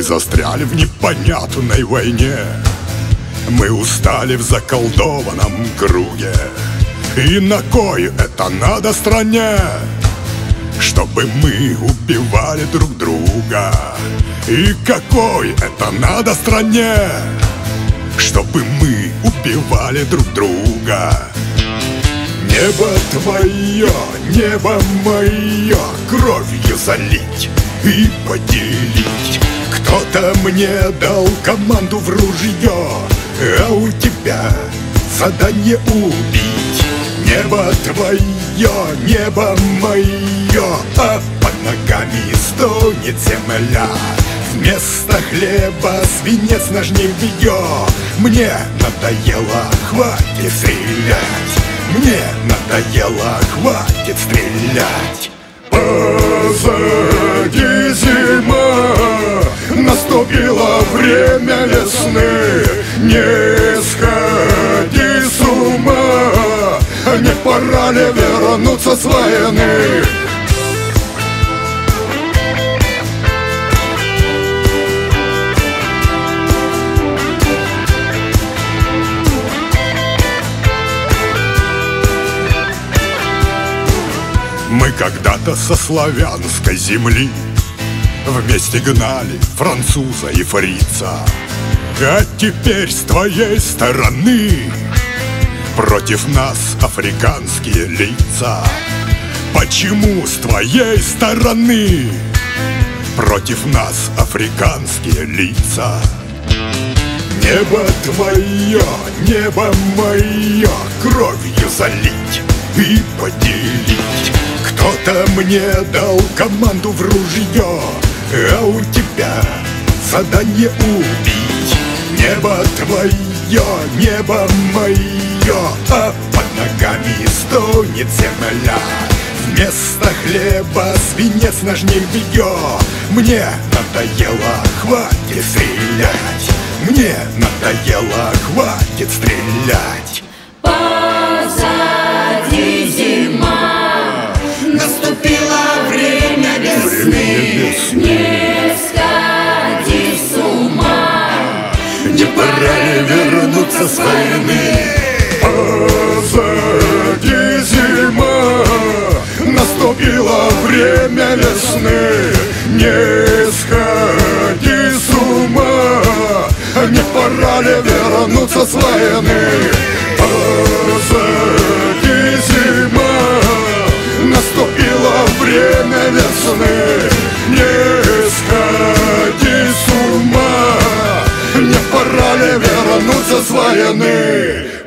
Мы застряли в непонятной войне. Мы устали в заколдованном круге. И на кой это надо стране? Чтобы мы убивали друг друга. И какой это надо стране? Чтобы мы убивали друг друга. Небо твое, небо мое Кровью залить и поделить. Кто-то мне дал команду в ружье А у тебя задание убить. Небо твое, небо мое А под ногами стонет земля. Вместо хлеба свинец ножней бьё. Мне надоело, хватит стрелять. Мне надоело, хватит стрелять Наступило время весны. Не сходи с ума Не пора ли вернуться с войны? Мы когда-то со славянской земли Вместе гнали француза и фрица А теперь с твоей стороны Против нас африканские лица. Почему с твоей стороны Против нас африканские лица? Небо твое, небо мое Кровью залить и поделить. Кто-то мне дал команду в ружье А у тебя задание убить. Небо твое, небо мое А под ногами стонет земля. Вместо хлеба свинец ножней бьё. Мне надоело, хватит стрелять. Мне надоело, хватит стрелять время весны Не сходи с ума Не пора ли вернуться с войны? Позади зима Наступило время весны Не сходи с ума Не пора ли вернуться с войны?